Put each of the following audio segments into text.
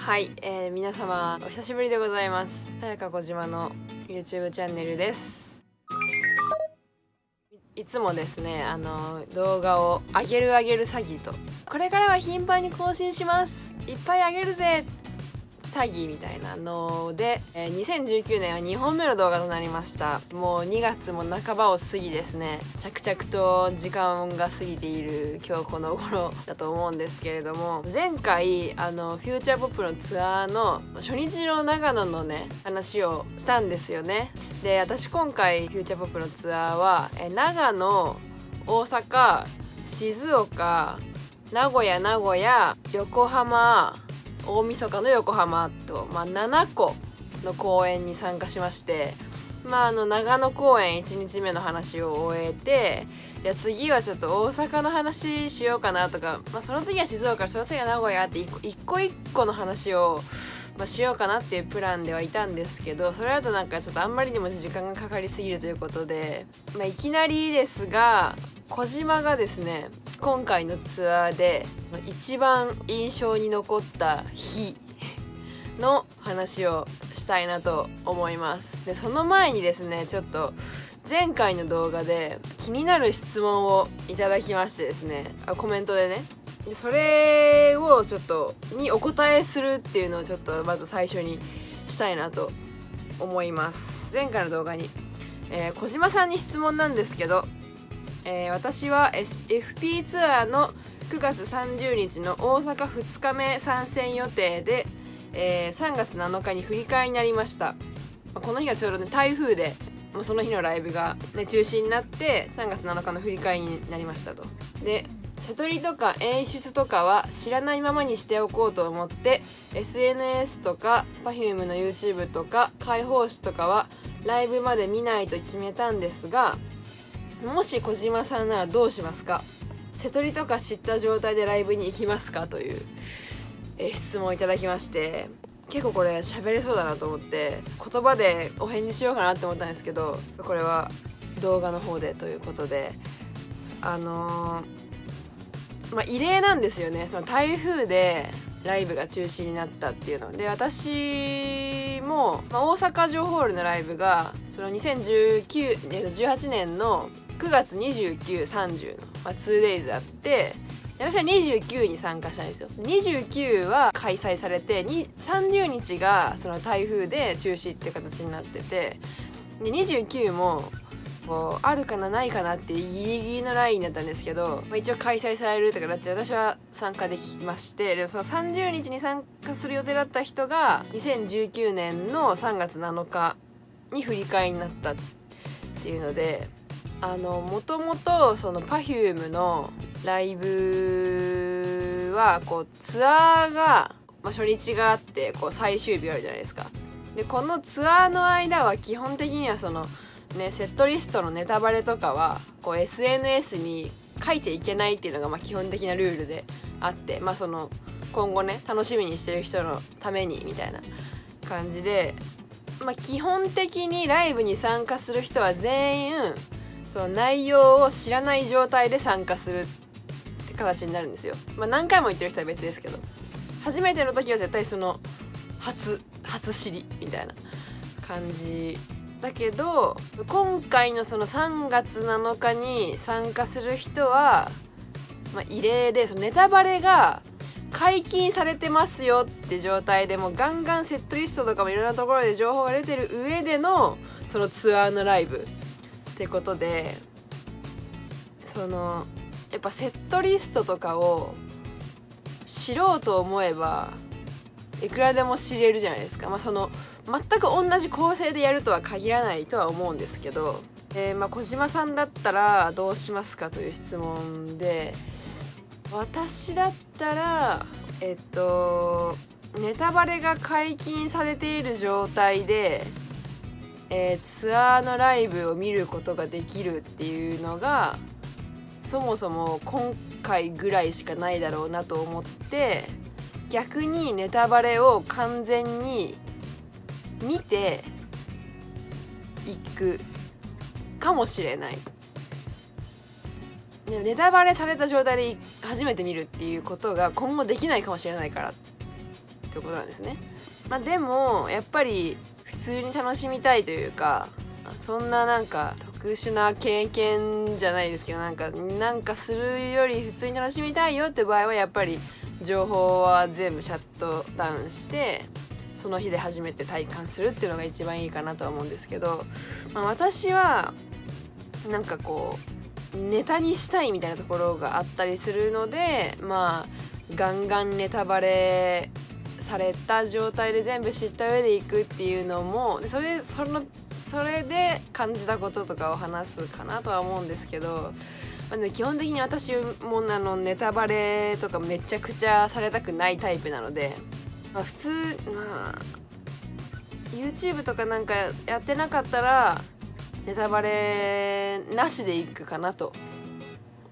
はい、えー、皆様お久しぶりでございます。さやか小島の YouTube チャンネルです。いつもですねあの動画を上げる上げる詐欺と。これからは頻繁に更新します。いっぱい上げるぜ詐欺みたいなので、えー、2019年は2本目の動画となりました。もう2月も半ばを過ぎですね。着々と時間が過ぎている今日この頃だと思うんですけれども。前回あのフューチャーポップのツアーの初日の長野のね話をしたんですよね。で私今回フューチャーポップのツアーはえ長野大阪静岡名古屋名古屋横浜大晦日の横浜と、まあ、7個の公演に参加しまして、まあ、あの長野公演1日目の話を終えてじゃ次はちょっと大阪の話しようかなとか、まあ、その次は静岡その次は名古屋って一個一個の話を、まあ、しようかなっていうプランではいたんですけどそれだとなんかちょっとあんまりにも時間がかかりすぎるということで、まあ、いきなりですが小島がですね今回のツアーで一番印象に残った日の話をしたいなと思います。でその前にですねちょっと前回の動画で気になる質問をいただきましてですねあコメントでね。でそれをちょっとにお答えするっていうのをちょっとまず最初にしたいなと思います。前回の動画に、えー、小島さんに質問なんですけどえー、私は、S、FP ツアーの9月30日の大阪2日目参戦予定で、えー、3月7日に振り替えになりました。この日がちょうどね台風でその日のライブが、ね、中止になって3月7日の振り替えになりましたと。で瀬戸りとか演出とかは知らないままにしておこうと思って SNS とか Perfume の YouTube とか解放誌とかはライブまで見ないと決めたんですがもし小島さんならどうしますか？瀬戸りとか知った状態でライブに行きますか？という、え質問をいただきまして結構これ喋れそうだなと思って言葉でお返事しようかなって思ったんですけどこれは動画の方でということであのー、まあ異例なんですよね。その台風でライブが中止になったっていうの。で私も、まあ、大阪城ホールのライブがその2018年の9月2930の、まあ、2days あって私は29に参加したんですよ。29は開催されて30日がその台風で中止っていう形になっててで29もこうあるかなないかなっていうギリギリのラインだったんですけど、まあ、一応開催されるって形で私は参加できましてでその30日に参加する予定だった人が2019年の3月7日に振り替えになったっていうのであのもともとその Perfume のライブはこうツアーが、まあ、初日があってこう最終日あるじゃないですか。でこのツアーの間は基本的にはそのねセットリストのネタバレとかはこう SNS に書いちゃいけないっていうのがまあ基本的なルールであってまあその今後ね楽しみにしてる人のためにみたいな感じでまあ、基本的にライブに参加する人は全員その内容を知らない状態で参加するって形になるんですよ。まあ、何回も言ってる人は別ですけど初めての時は絶対その初初知りみたいな感じだけど今回のその3月7日に参加する人は、まあ、異例でそのネタバレが解禁されてますよって状態でもガンガンセットリストとかもいろんなところで情報が出てる上でのそのツアーのライブ。ってことでそのやっぱセットリストとかを知ろうと思えばいくらでも知れるじゃないですか、まあ、その全く同じ構成でやるとは限らないとは思うんですけど、えー、まあ小島さんだったらどうしますかという質問で私だったらえっとネタバレが解禁されている状態で、えー、ツアーのライブを見ることができるっていうのがそもそも今回ぐらいしかないだろうなと思って逆にネタバレを完全に見ていくかもしれない。ネタバレされた状態で初めて見るっていうことが今後できないかもしれないからってことなんですね。まあ、でもやっぱり普通に楽しみたいというかそんななんか特殊な経験じゃないですけどなんかなんかするより普通に楽しみたいよって場合はやっぱり情報は全部シャットダウンしてその日で初めて体感するっていうのが一番いいかなとは思うんですけど、まあ、私はなんかこうネタにしたいみたいなところがあったりするのでまあガンガンネタバレされた状態で全部知った上でいくっていうのもそれそのそれで感じたこととかを話すかなとは思うんですけど、まあ、基本的に私もあのネタバレとかめちゃくちゃされたくないタイプなので、まあ、普通まあ YouTube とかなんかやってなかったらネタバレなしでいくかなと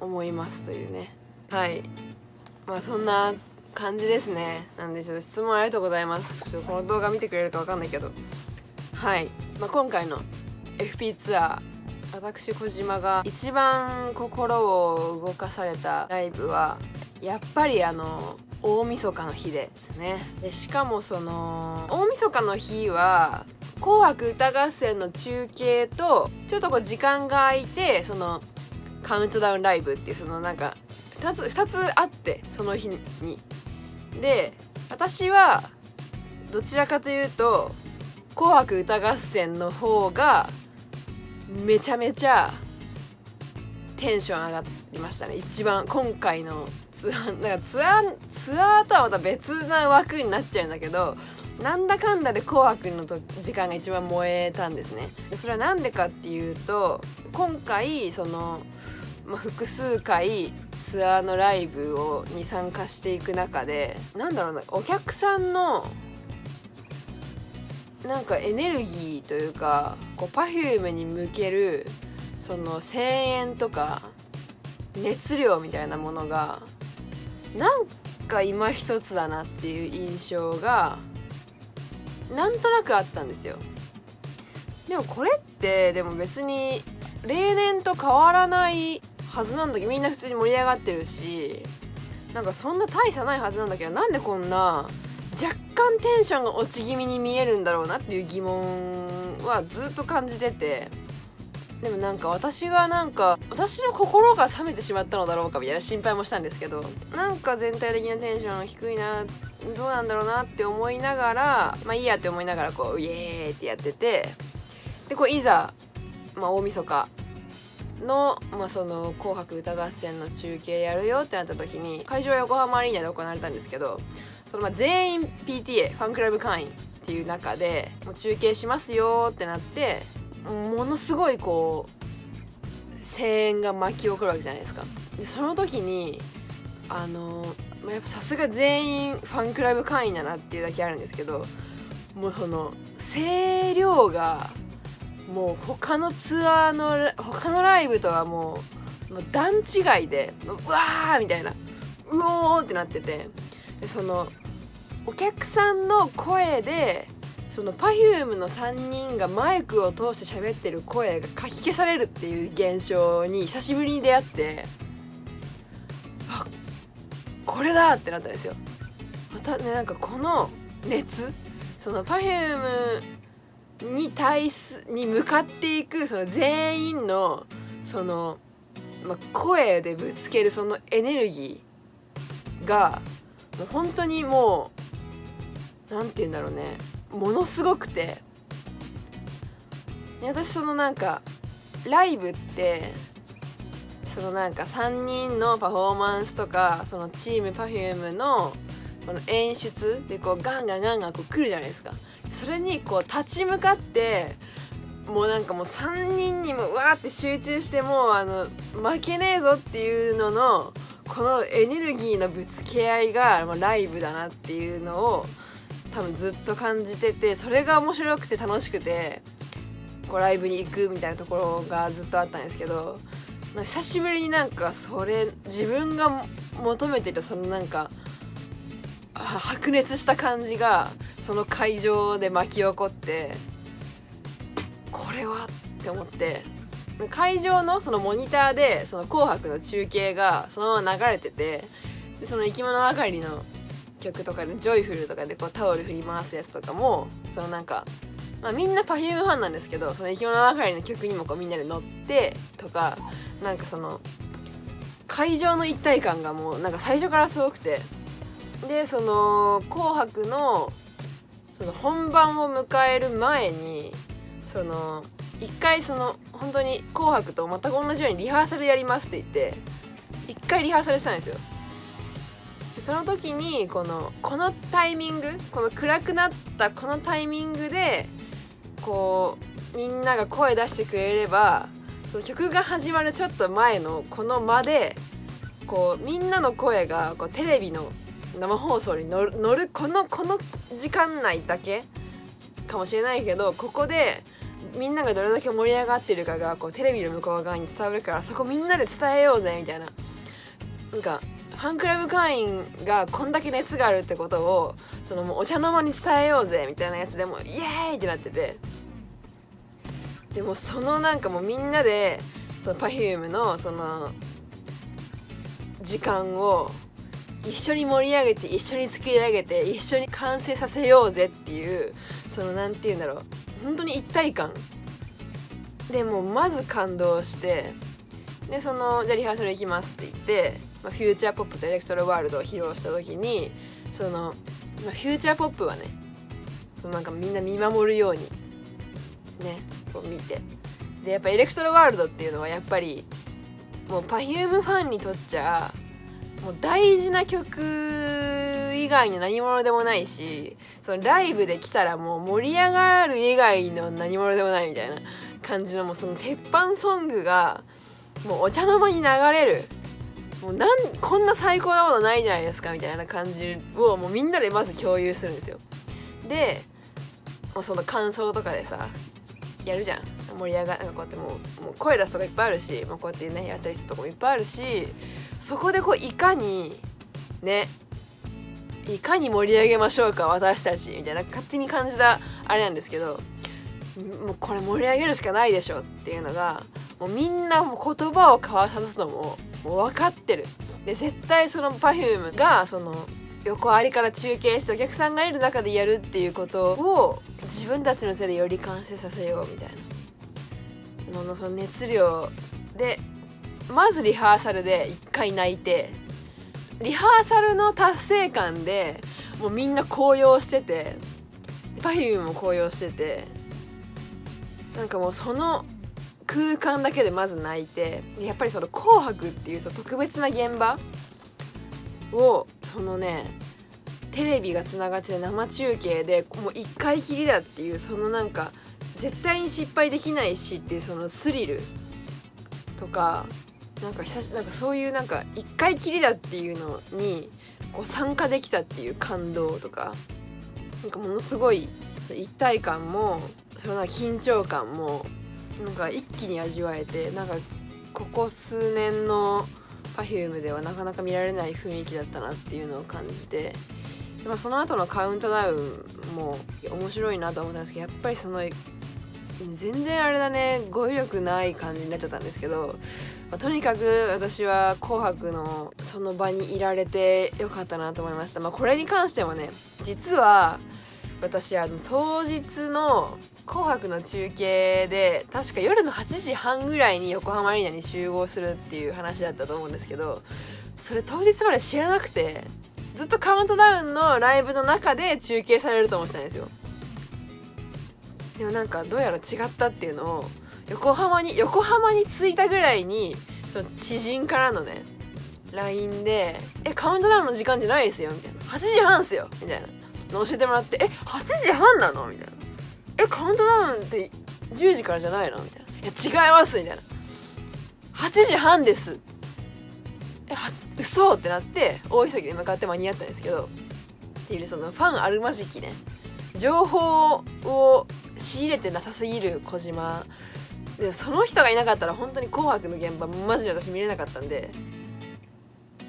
思いますというね。はい。まあそんな感じですね。なんでちょっと質問ありがとうございます。ちょっとこの動画見てくれるか分かんないけど。はい、まあ、今回の FP ツアー私小島が一番心を動かされたライブはやっぱりあの大晦日の日ですね。でしかもその大晦日の日は「紅白歌合戦」の中継とちょっとこう時間が空いてそのカウントダウンライブっていうそのなんか2つ2つあってその日にで私はどちらかというと「紅白歌合戦」の方がめちゃめちゃテンション上がりましたね。一番今回のツアーだかツアーツアーとはまた別な枠になっちゃうんだけどなんだかんだで「紅白」の時間が一番燃えたんですね。それは何でかっていうと今回その、まあ、複数回ツアーのライブをに参加していく中でなんだろうなお客さんのなんかエネルギーというかこう Perfume に向けるその声援とか熱量みたいなものがなんか今一つだなっていう印象がなんとなくあったんですよ。でもこれってでも別に例年と変わらないはずなんだけどみんな普通に盛り上がってるしなんかそんな大差ないはずなんだけどなんでこんな若干テンションが落ち気味に見えるんだろうなっていう疑問はずっと感じてて。でもなんか私がなんか私の心が冷めてしまったのだろうかみたいな心配もしたんですけどなんか全体的なテンション低いなどうなんだろうなって思いながらまあいいやって思いながらこうイエーイってやっててでこういざ、まあ、大晦日の,、まあその「紅白歌合戦」の中継やるよってなった時に会場は横浜アリーナで行われたんですけどそのまあ全員 PTA ファンクラブ会員っていう中でもう中継しますよってなってものすごいこう声援が巻き起こるわけじゃないですか。でその時にあのまあ、やっぱさすが全員ファンクラブ会員だなっていうだけあるんですけどもうその声量がもう他のツアーの他のライブとはもうもう段違いでうわーみたいなうおーってなっててでそのお客さんの声でその Perfume の3人がマイクを通して喋ってる声がかき消されるっていう現象に久しぶりに出会ってあこれだってなったんですよ。またねなんかこの熱その Perfume に対すに向かっていくその全員のその、まあ、声でぶつけるそのエネルギーがもう本当にもう何て言うんだろうねものすごくて。私そのなんかライブってそのなんか3人のパフォーマンスとかそのチーム Perfume のこの演出でこうガンガンガンガンこう来るじゃないですか。それにこう立ち向かってもうなんかもう3人にもわーって集中してもうあの負けねえぞっていうののこのエネルギーのぶつけ合いがもうライブだなっていうのを多分ずっと感じててそれが面白くて楽しくてこうライブに行くみたいなところがずっとあったんですけど久しぶりになんかそれ自分が求めてたそのなんか白熱した感じがその会場で巻き起こってこれはって思って会場のそのモニターで「その紅白」の中継がそのまま流れててでその生き物係の曲とかで「ジョイフル」とかでこうタオル振り回すやつとかもそのなんか、まあ、みんな Perfume ファンなんですけどその生き物の中の曲にもこうみんなで乗ってとかなんかその会場の一体感がもうなんか最初からすごくて。でその「紅白の」その本番を迎える前にその一回その本当に「紅白」と全く同じようにリハーサルやりますって言って一回リハーサルしたんですよ。その時にこのこのタイミングこの暗くなったこのタイミングでこうみんなが声出してくれればその曲が始まるちょっと前のこの間でこうみんなの声がこうテレビの生放送に乗るるこのこの時間内だけかもしれないけどここでみんながどれだけ盛り上がってるかがこうテレビの向こう側に伝わるからそこみんなで伝えようぜみたいな。なんかファンクラブ会員がこんだけ熱があるってことをそのもうお茶の間に伝えようぜみたいなやつでもイエーイってなってて。でもそのなんかもうみんなでその Perfume のその時間を一緒に盛り上げて一緒に作り上げて一緒に完成させようぜっていうその何て言うんだろう。本当に一体感でもまず感動して。でそのじゃあリハーサル行きますって言って。まあ、フューチャーポップとエレクトロワールドを披露した時にその、まあ、フューチャーポップはねなんかみんな見守るようにねこう見て。でやっぱエレクトロワールドっていうのはやっぱりもう Perfume ファンにとっちゃもう大事な曲以外に何者でもないしそのライブで来たらもう盛り上がる以外の何者でもないみたいな感じのもうその鉄板ソングがもうお茶の間に流れるもうなんこんな最高なことないじゃないですかみたいな感じをもうみんなでまず共有するんですよ。でもうその感想とかでさやるじゃん。盛り上がなんかこうやってもうもう声出すとかいっぱいあるし、まあ、こうやってねやったりするとこもいっぱいあるしそこでこういかにねいかに盛り上げましょうか私たちみたいな勝手に感じたあれなんですけどもうこれ盛り上げるしかないでしょっていうのがもうみんなもう言葉を交わさずとももう分かってる。で絶対その Perfume がその横ありから中継してお客さんがいる中でやるっていうことを自分たちの手でより完成させようみたいな。ののその熱量でまずリハーサルで一回泣いてリハーサルの達成感でもうみんな高揚してて Perfume も高揚しててなんかもうその空間だけでまず泣いてやっぱりその「紅白」っていうその特別な現場をそのねテレビがつながってる生中継でもう1回きりだっていうそのなんか絶対に失敗できないしっていうそのスリルとかなんか久しなんかそういうなんか1回きりだっていうのにこう参加できたっていう感動とかなんかものすごい一体感もその緊張感もなんか一気に味わえてなんかここ数年の Perfume ではなかなか見られない雰囲気だったなっていうのを感じてで、まあ、その後のカウントダウンも面白いなと思ったんですけどやっぱりその全然あれだね語彙力ない感じになっちゃったんですけど、まあ、とにかく私は「紅白」のその場にいられてよかったなと思いました。まあ、これに関してはね実は私あの当日の「紅白」の中継で確か夜の8時半ぐらいに横浜アリーナに集合するっていう話だったと思うんですけどそれ当日まで知らなくてずっとカウントダウンのライブの中で中継されると思ってたんですよ。でもなんかどうやら違ったっていうのを横浜に横浜に着いたぐらいにその知人からのね LINE で「えカウントダウンの時間じゃないですよ」みたいな「8時半っすよ」みたいな。教えてもらって「え8時半なの?」みたいな「えカウントダウンって10時からじゃないの?」みたいな「いや違います」みたいな「8時半です」えは嘘ってなって大急ぎで向かって間に合ったんですけどっていうそのファンあるまじきね。情報を仕入れてなさすぎる小島。でその人がいなかったら本当に「紅白」の現場マジで私見れなかったんで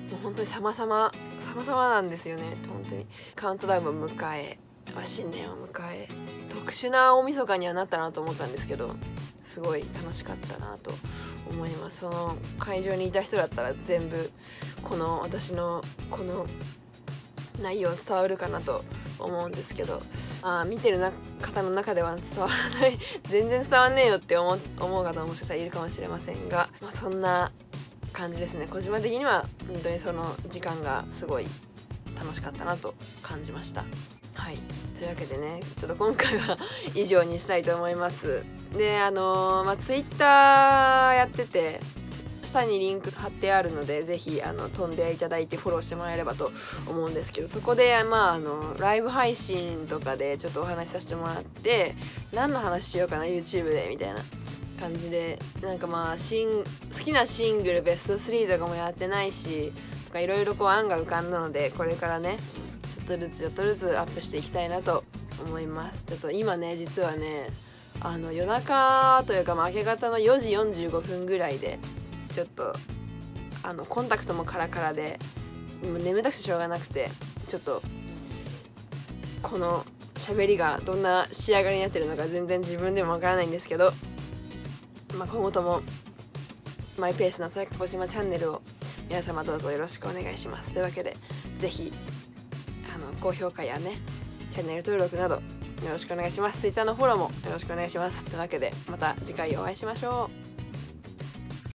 もう本当に様々様々なんですよね。本当に。カウントダウンを迎え新年を迎え特殊な大晦日にはなったなと思ったんですけどすごい楽しかったなと思います。その会場にいた人だったら全部この私のこの内容伝わるかなと思うんですけどあ見てるな方の中では伝わらない全然伝わんねえよって思う思う方ももしかしたらいるかもしれませんが、まあ、そんな感じですね。小島的には本当にその時間がすごい楽しかったなと感じました。はい。というわけでねちょっと今回は 以上にしたいと思います。であのー、まあツイッターやってて下にリンク貼ってあるのでぜひあの飛んでいただいてフォローしてもらえればと思うんですけどそこでまああのライブ配信とかでちょっとお話しさせてもらって何の話しようかな YouTube でみたいな。感じでなんかまあシン好きなシングルベスト3とかもやってないしいろいろこう案が浮かんだのでこれからねちょっとずつちょっとずつアップしていきたいなと思います。ちょっと今ね実はねあの夜中というか、まあ、明け方の4時45分ぐらいでちょっとあのコンタクトもカラカラでもう眠たくてしょうがなくてちょっとこの喋りがどんな仕上がりになってるのか全然自分でもわからないんですけど、まあ、今後ともマイペースな佐小島チャンネルを皆様どうぞよろしくお願いします。というわけで是非あの高評価やねチャンネル登録などよろしくお願いします。Twitter のフォローもよろしくお願いします。というわけでまた次回お会いしましょう。